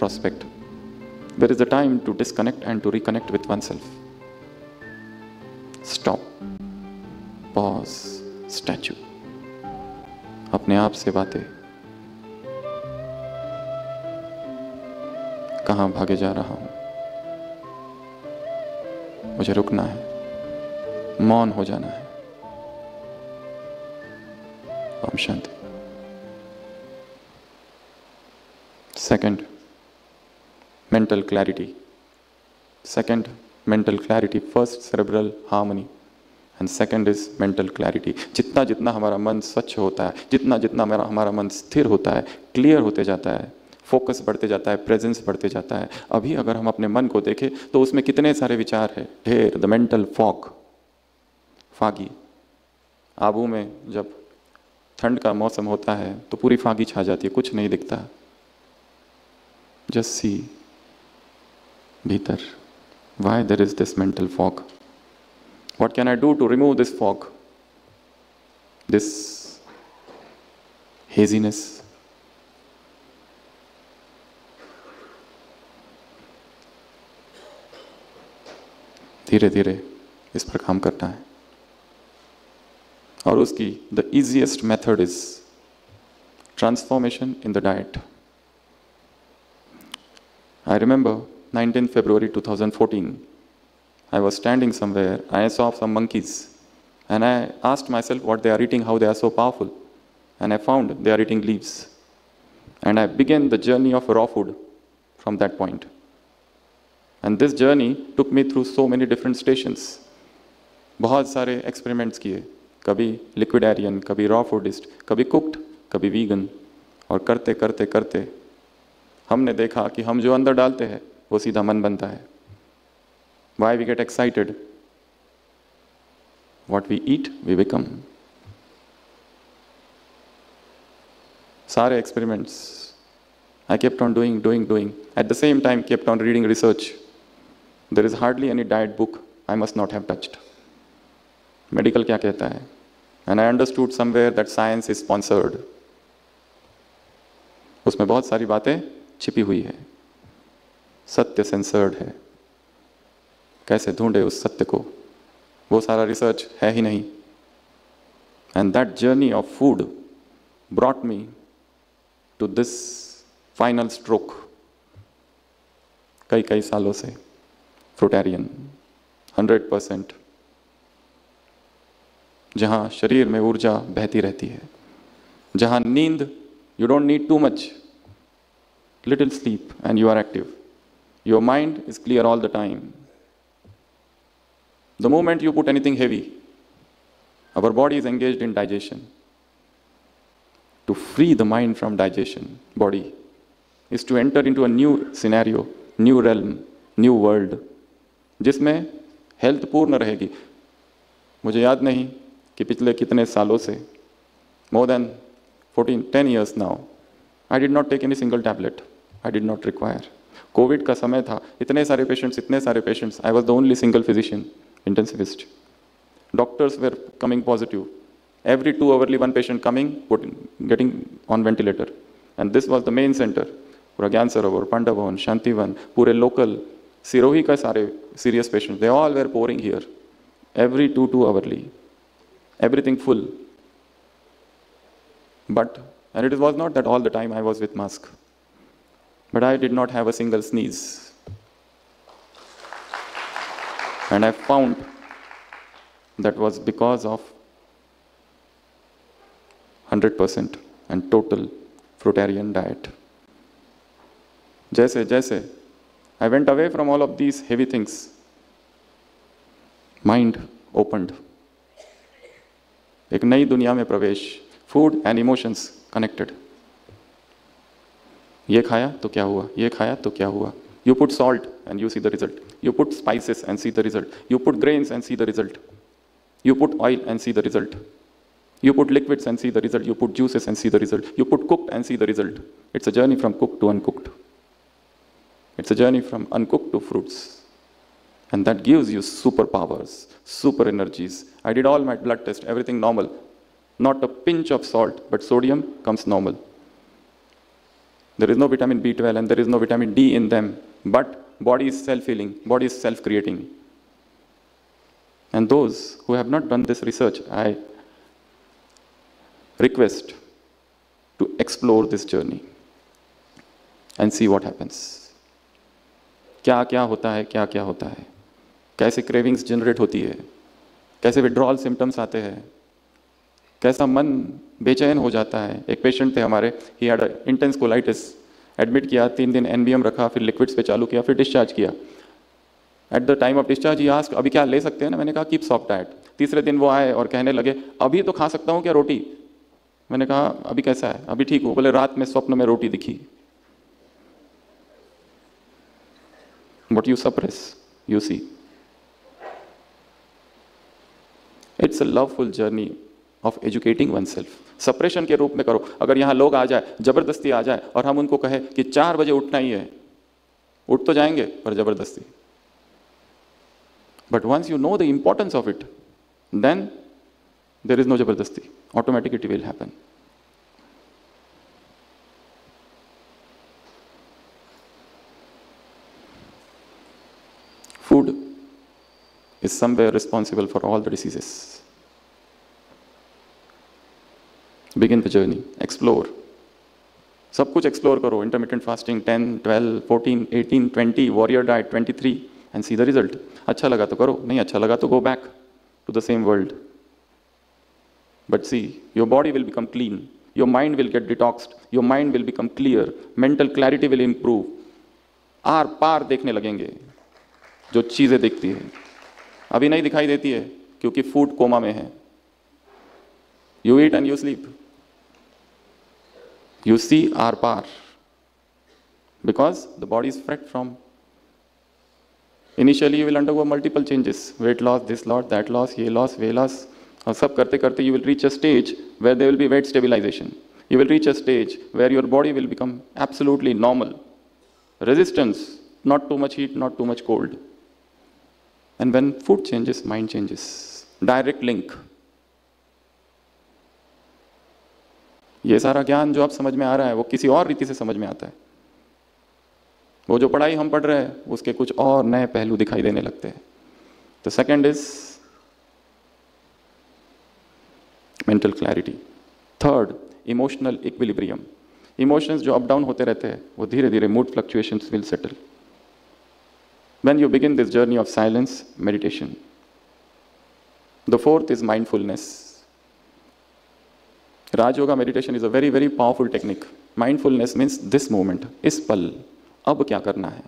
retrospect. There is a time to disconnect and to reconnect with oneself. Stop. Pause. Statue. अपने आप से बातें कहाँ भागे जा रहा हूँ मुझे रुकना है मौन हो जाना है Om Shanti Second, mental clarity. Second, mental clarity. First, cerebral harmony. And second is mental clarity जितना जितना हमारा मन स्वच्छ होता है जितना जितना हमारा हमारा मन स्थिर होता है क्लियर होते जाता है फोकस बढ़ते जाता है प्रेजेंस बढ़ते जाता है अभी अगर हम अपने मन को देखें तो उसमें कितने सारे विचार है ढेर the mental fog foggy Abu में जब ठंड का मौसम होता है तो पूरी फागी छा जाती है कुछ नहीं दिखता see भीतर why there is this mental fog what can I do to remove this fog this haziness धीरे धीरे इस पर काम करता है। और उसकी the easiest method is transformation in the diet I remember 19th February 2014. I was standing somewhere, I saw some monkeys, and I asked myself what they are eating, how they are so powerful. And I found they are eating leaves. And I began the journey of raw food from that point. And this journey took me through so many different stations. बहुत सारे experiments किए कभी लिक्विडेरियन कभी raw फूडिस्ट कभी cooked कभी vegan और करते करते करते हमने देखा कि हम जो अंदर डालते हैं वो सीधा मन बनता है। Why we get excited what we eat we become सारे experiments I kept on doing doing doing at the same time kept on reading research there is hardly any diet book I must not have touched medical क्या कहता है? And I understood somewhere that science is sponsored उसमें बहुत सारी बातें छिपी हुई है। सत्य सेंसर्ड है। कैसे ढूंढे उस सत्य को? वो सारा रिसर्च है ही नहीं। And that journey of food brought me to this final stroke कई कई सालों से। फ्रूटेरियन हंड्रेड परसेंट जहाँ शरीर में ऊर्जा बहती रहती है। जहाँ नींद you don't need too much little sleep and you are active. Your mind is clear all the time. The moment you put anything heavy, our body is engaged in digestion. To free the mind from digestion, body, is to enter into a new scenario, new realm, new world, जिसमें health पूर्ण रहेगी मुझे याद नहीं कि पिछले कितने सालों से more than 14 10 years now I did not take any single tablet. I did not require. Covid का समय था, इतने सारे पेशेंट्स इतने सारे patients I was the only single physician intensivist doctors were coming positive every two hourly one patient coming getting on ventilator and this was the main centre पूरा ज्ञान सरोवर पांडवन शांतिवन पूरे local Sirohi का सारे serious patient they all were pouring here every two two hourly everything full but and it was not that all the time I was with mask but I did not have a single sneeze. And I found that was because of 100% and total fruitarian diet. Jaise, jaise, I went away from all of these heavy things. Mind opened. एक नई दुनिया में प्रवेश food and emotions connected ये खाया तो क्या हुआ ये खाया तो क्या हुआ you put salt and you see the result you put spices and see the result you put grains and see the result you put oil and see the result. You put liquids and see the result. You put juices and see the result. You put cooked and see the result. It's a journey from cooked to uncooked. It's a journey from uncooked to fruits. And that gives you superpowers, super energies. I did all my blood test, everything normal. Not a pinch of salt, but sodium comes normal. There is no vitamin B12 and there is no vitamin D in them, but body is self-healing, body is self-creating. And those who have not done this research, I request to explore this journey and see what happens. क्या क्या होता है क्या क्या होता है कैसे cravings generate होती है कैसे विड्रॉल सिम्टम्स आते हैं कैसा मन बेचैन हो जाता है। एक पेशेंट थे हमारे he had intense colitis admit किया, तीन दिन एनबीएम रखा, फिर लिक्विड्स पे चालू किया, फिर डिस्चार्ज किया। At the time of discharge he asked अभी क्या ले सकते हैं? ना मैंने कहा कीप सॉफ्ट डाइट तीसरे दिन वो आए और कहने लगे, अभी तो खा सकता हूँ क्या रोटी? मैंने कहा, अभी कैसा है? अभी ठीक हो। बोले, रात में स्वप्न में रोटी दिखी। What you suppress you see it's a loveful journey of educating oneself suppression के रूप में करो। अगर यहाँ लोग आ जाए, ज़बरदस्ती आ जाए, और हम उनको कहे कि चार बजे उठना ही है, उठ तो जाएँगे, पर ज़बरदस्ती। But once you know the importance of it then there is no ज़बरदस्ती। Automatic it will happen food is somewhere responsible for all the diseases begin the journey, explore. सब कुछ एक्सप्लोर करो. Intermittent fasting 10, 12, 14, 18, 20, warrior diet 23 and see the result अच्छा लगा तो करो. नहीं अच्छा लगा तो go back to the same world but see your body will become clean your mind will get detoxed your mind will become clear mental clarity will improve are पार देखने लगेंगे जो चीज़ें दिखती है। अभी नहीं दिखाई देती है क्योंकि फ़ूड कोमा में है। you eat and you sleep you see our power because the body is freed from initially you will undergo multiple changes weight loss this loss that loss ye loss we loss और सब करते करते you will reach a stage where there will be weight stabilization you will reach a stage where your body will become absolutely normal resistance not too much heat not too much cold and when food changes mind changes direct link ये सारा ज्ञान जो आप समझ में आ रहा है, वो किसी और रीति से समझ में आता है। वो जो पढ़ाई हम पढ़ रहे हैं, उसके कुछ और नए पहलू दिखाई देने लगते हैं। तो second is mental clarity third emotional equilibrium emotions जो अप डाउन होते रहते हैं, वो धीरे धीरे mood fluctuation will settle when you begin this journey of silence meditation the fourth is mindfulness. Rajyoga meditation is a very very powerful technique mindfulness means this moment इस पल अब क्या करना है